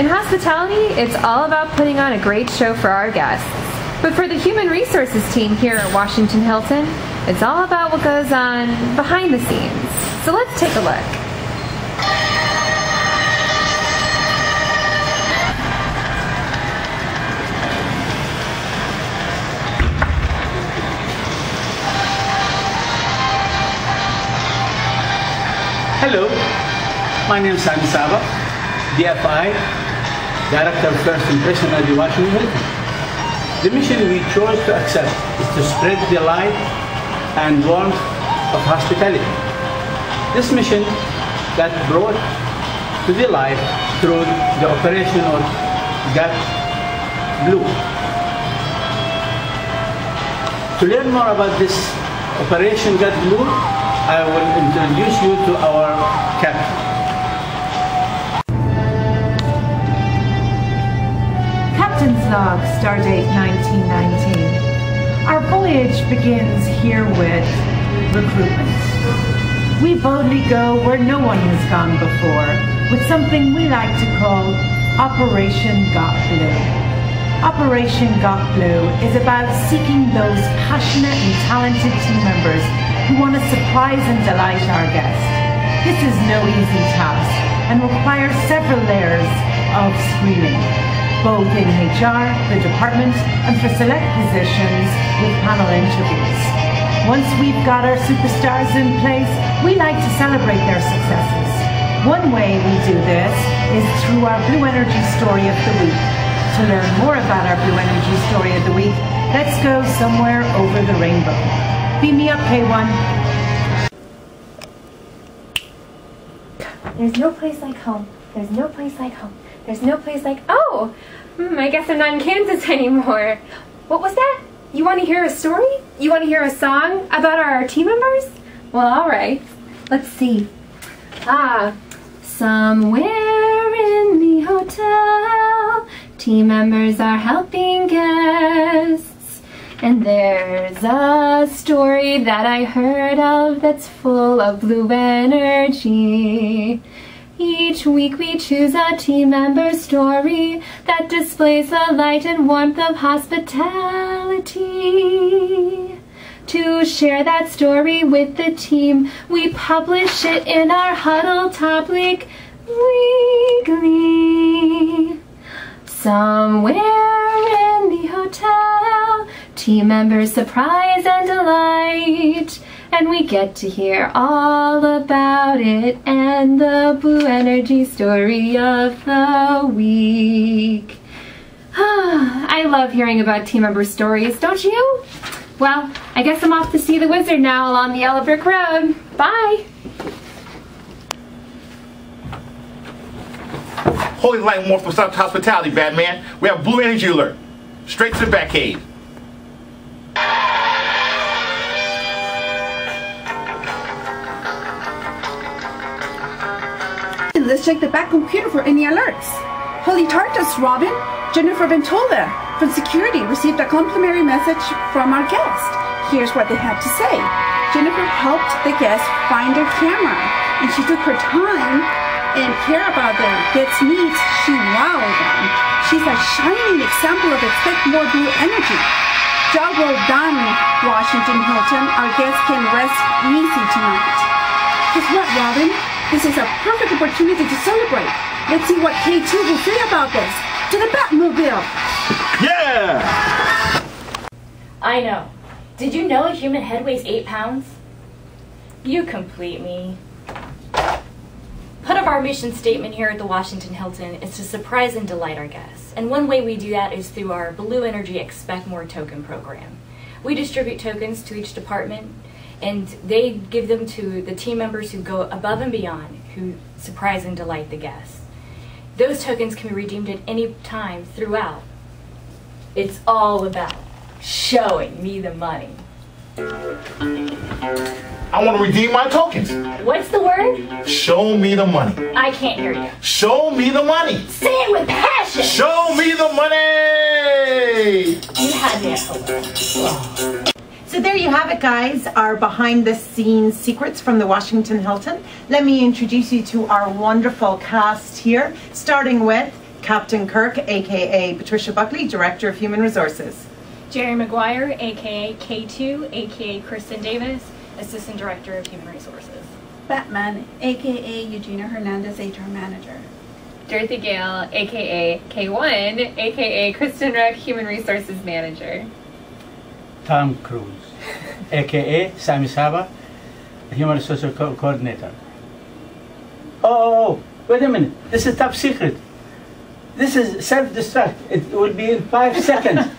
In hospitality, it's all about putting on a great show for our guests. But for the human resources team here at Washington Hilton, it's all about what goes on behind the scenes. So let's take a look. Hello, my name is Sami Saba, DFI, Director First Impression at the Washington Hilton. The mission we chose to accept is to spread the light and warmth of hospitality. This mission got brought to the light through the operation of Got Blue. To learn more about this Operation Got Blue, I will introduce you to our captain. Captain's log, stardate 1919. Our voyage begins here with recruitment. We boldly go where no one has gone before with something we like to call Operation Got Blue. Operation Got Blue is about seeking those passionate and talented team members who want to surprise and delight our guests. This is no easy task and requires several layers of screening, both in HR, the department, and for select positions with panel interviews. Once we've got our superstars in place, we like to celebrate their successes. One way we do this is through our Blue Energy Story of the Week. To learn more about our Blue Energy Story of the Week, let's go somewhere over the rainbow. Beam me up, K1. There's no place like home. There's no place like home. There's no place like. Oh! Hmm, I guess I'm not in Kansas anymore. What was that? You want to hear a story? You want to hear a song about our team members? Well, alright. Let's see. Ah. Somewhere in the hotel, team members are helping guests. And there's a story that I heard of that's full of blue energy. Each week we choose a team member story that displays the light and warmth of hospitality. To share that story with the team, we publish it in our Huddle Top League weekly. Somewhere in the hotel, team members surprise and delight. And we get to hear all about it and the Blue Energy story of the week. I love hearing about team member stories, don't you? Well, I guess I'm off to see the wizard now along the Yellow Brick Road. Bye! Holy light more for hospitality, Batman. We have blue energy alert. Straight to the Batcave. Let's check the back computer for any alerts. Holy Tartus, Robin. Jennifer Ventola from security received a complimentary message from our guest. Here's what they had to say. Jennifer helped the guest find their camera, and she took her time and care about their guests' needs. She wowed them. She's a shining example of expect more blue energy. Job well done, Washington Hilton. Our guests can rest easy tonight. Guess what, Robin? This is a perfect opportunity to celebrate. Let's see what K2 will say about this. To the Batmobile! Yeah! I know. Did you know a human head weighs 8 pounds? You complete me. Part of our mission statement here at the Washington Hilton is to surprise and delight our guests. And one way we do that is through our Blue Energy Expect More token program. We distribute tokens to each department and they give them to the team members who go above and beyond, who surprise and delight the guests. Those tokens can be redeemed at any time throughout. It's all about showing me the money. I want to redeem my tokens. What's the word? Show me the money. I can't hear you. Show me the money. Say it with passion! Show me the money! You had me at hello. So there you have it, guys, our behind the scenes secrets from the Washington Hilton. Let me introduce you to our wonderful cast here, starting with Captain Kirk, aka Patricia Buckley, Director of Human Resources. Jerry Maguire, aka K2, aka Kristen Davis, Assistant Director of Human Resources. Batman, aka Eugenia Hernandez, HR Manager. Dorothy Gale, aka K1, aka Kristen Reck, Human Resources Manager. Tom Cruise, aka Sami Saba, Human Resources Co- Coordinator. Oh, oh, oh, wait a minute. This is top secret. This is self-destruct. It will be in five seconds.